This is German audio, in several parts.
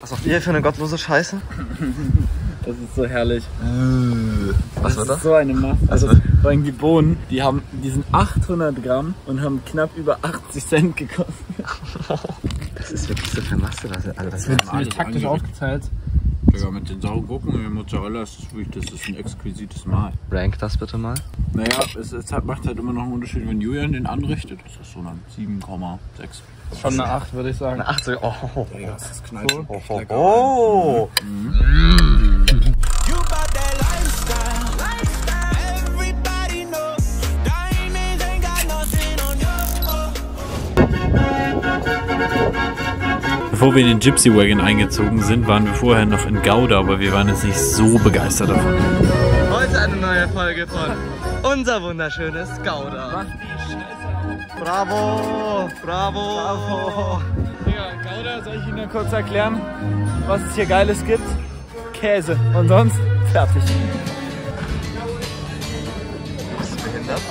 Was macht ihr für eine gottlose Scheiße? Das ist so herrlich. Was das war ist das? so eine Masse. Was Also vor allem die Bohnen, die haben, die sind 800 Gramm und haben knapp über 80 Cent gekostet. Das ist wirklich so viel Masse. Was, also das Wird ist ziemlich taktisch aufgeteilt. Digga, mit den sauren Gurken und der Mozzarella ist das wirklich, das ist ein exquisites Mahl. Rank das bitte mal. Naja, es, es hat, macht halt immer noch einen Unterschied, wenn Julian den anrichtet. Das ist so eine 7,6. Schon eine 8, würde ich sagen. Eine 80. Oh. Digga, das ist knallt. Oh. oh, oh. You bout that lifestyle. Everybody knows Bevor wir in den Gypsy Wagon eingezogen sind, waren wir vorher noch in Gouda, aber wir waren jetzt nicht so begeistert davon. Heute eine neue Folge von unser wunderschönes Gouda. Bravo, bravo, bravo. Ja, Gouda, soll ich Ihnen kurz erklären, was es hier Geiles gibt? Käse. Und sonst fertig. Bist du behindert?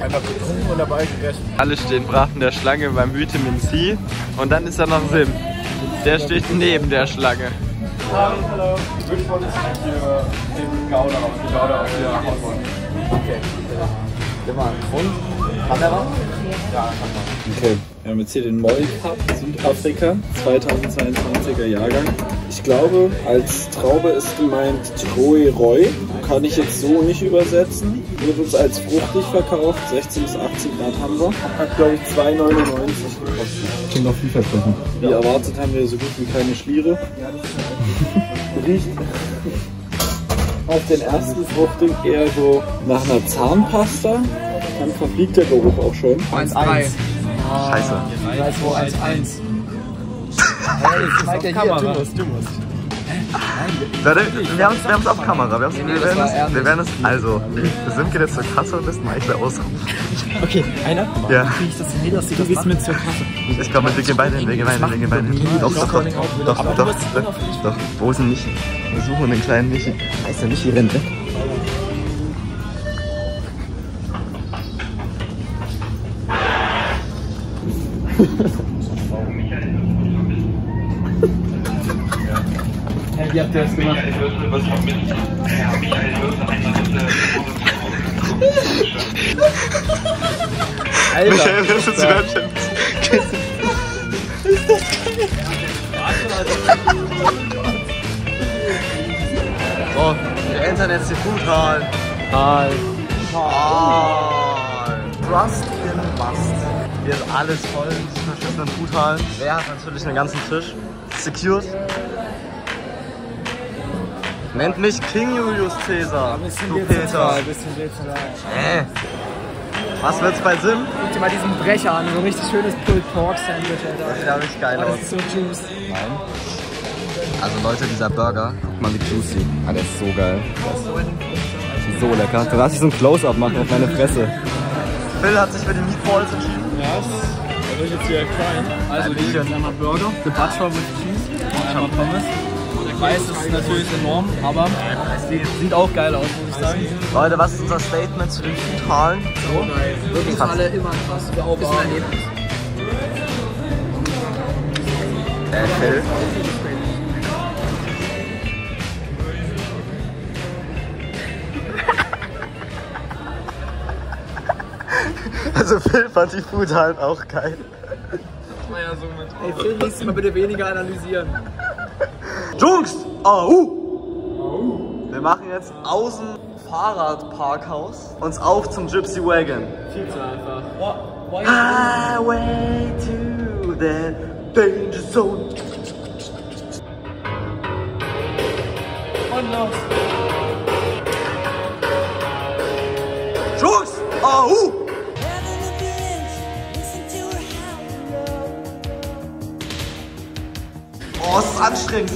Einfach getrunken und dabei gegessen. Alle stehen brav in der Schlange beim Vitamin C und dann ist da noch Sim. Der steht neben der Schlange. Hallo, hallo. Which one is your Gouda, die Gouda auf der Hausmann? Okay. Immer und Kamera? Okay. Wir haben jetzt hier den Moll Cup Südafrika, 2022er Jahrgang. Ich glaube, als Traube ist gemeint Troy Roy. Kann ich jetzt so nicht übersetzen. Wird uns als fruchtig verkauft. 16 bis 18 Grad haben wir. Hat, glaube ich, 2,99 gekostet. Klingt auf vielversprechend. Wie erwartet haben wir so gut wie keine Schliere. Riecht auf den ersten Fruchting eher so nach einer Zahnpasta. Dann verfliegt der Geruch auch schon. 1-1. Scheiße. 1-1. Hey, Kamera. Du musst, du musst. Leute, wir haben es wir haben's auf Kamera. Wir, haben's, Nee, wir, das werden es, wir werden es. Also, wir sind jetzt zur Kasse und lässt Meichler ausrufen. Okay, einer? Ja. Krieg ich das hin, dass das machen? mit zur Kasse. Ich komme, wir gehen beide hin, wir gehen beide hin, wir gehen beide hin. Doch, doch, doch, doch, doch, doch, doch, doch. Wo ist denn Michi? Wir suchen den kleinen Michi. Heißt der Michi rennt weg? Wie habt ihr das gemacht? Michael, das ist Wertschätzung. So, wir entern jetzt die Food Hall. Hi. Hall. Trust in Must. Hier ist alles voll in diesen verschissenen Food Hallen. Wer hat natürlich einen ganzen Tisch? Secured. Nennt mich King Julius Caesar. Du Peter. bisschen. Äh. Was wird's bei Sim? Guck dir mal diesen Brecher an, so ein richtig schönes Pulled Pork Sandwich, Das Alter. sieht ja richtig geil Oh, aus. das ist so juice. Also Leute, dieser Burger, guck mal wie juicy. Ah, der ist so geil. Der ist so lecker. Du darfst dich so ein Close-Up machen auf meine Fresse. Phil hat sich für die Meatballs entschieden. Ja, da will ich jetzt hier trying. Also, Ein die bisschen. einmal Burger, the Butcher with Cheese und einmal Pommes. Der Preis ist natürlich enorm, aber sieht, auch geil aus, muss ich sagen. Leute, was ist unser Statement zu den Food-Hallen? So. Wirklich Krass. alle immer krass sauber. Ist ein Erlebnis. Äh, Phil. Also Phil fand die Food halt auch geil. Ey, Phil, nächstes Mal bitte weniger analysieren. Jungs! Au! Wir machen jetzt außen Fahrradparkhaus uns auf zum Gypsy Wagon. Viel zu einfach. Highway to the danger zone. Und los. Jungs! Au! Anstrengend.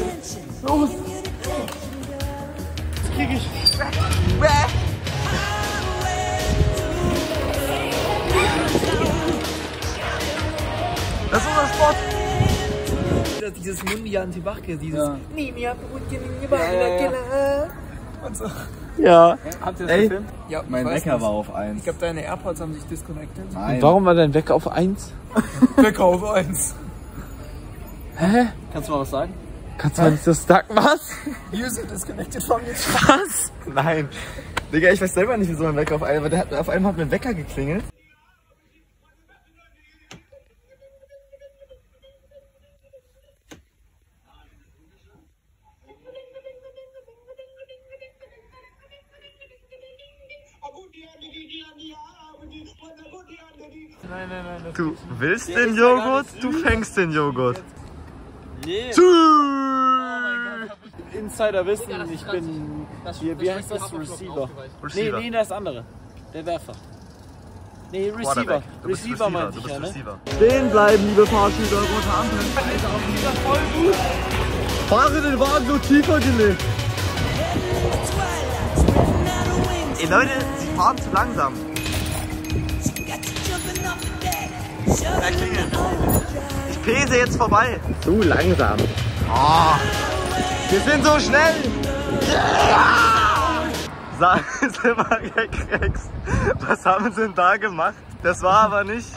Los! Das krieg ich. Das ist unser Spot. Dieses Mundi Antibachke, dieses Ja. Nimia Brutchen, Nimia Und so. Ja. Habt ihr das Ey. gefilmt? Ja, Mein Wecker war auf 1. Ich glaube, deine AirPods haben sich disconnected. Nein. Warum war dein Wecker auf 1? Wecker auf 1? Kannst du mal was sagen? Kannst du mal nicht so stuck? Was? User disconnected from your Was? Nein. Digga, ich weiß selber nicht, wieso mein Wecker auf einmal, der hat, auf einmal hat mein Wecker geklingelt. Nein, nein, nein. Du willst den Joghurt, du fängst den Joghurt. Yeah. Tschüss. Insider wissen, ich bin hier, wie heißt das? Receiver. Nee, Receiver. nee, das andere. Der Werfer. Nee, Receiver. Receiver meinte ich ja, ne? Receiver. Stehen bleiben, liebe Fahrschüler, rote Ampeln. Fahre den Wagen so tiefer gelegt. Ey Leute, sie fahren zu langsam. Ich pese jetzt vorbei. Zu langsam. Oh, wir sind so schnell. Yeah! Sagen Sie mal, Krex, was haben Sie denn da gemacht? Das war aber nicht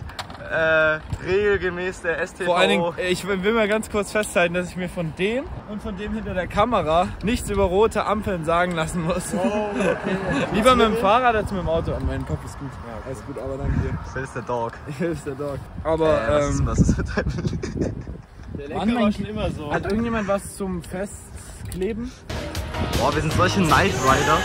äh, regelgemäß der STV. Vor allen Dingen, ich will mal ganz kurz festhalten, dass ich mir von dem und von dem hinter der Kamera nichts über rote Ampeln sagen lassen muss. Lieber mit dem Fahrrad als mit dem Auto. Und mein Kopf ist gut. Ja, alles gut, aber danke dir. Ist der Dog. Ist der Dog. Aber, Äh, was, ist, ähm, was ist mit deinem... Der Mann, Lenker war schon immer so. hat irgendjemand was zum Festkleben? Boah, wir sind solche Night Rider.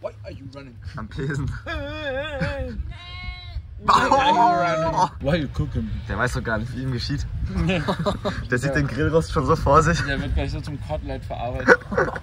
Why are you running? Am Pesen. Why you cooking? Der weiß doch gar nicht, wie ihm geschieht. Der sieht den Grillrost schon so vor sich. Der wird gleich so zum Kotelett verarbeitet.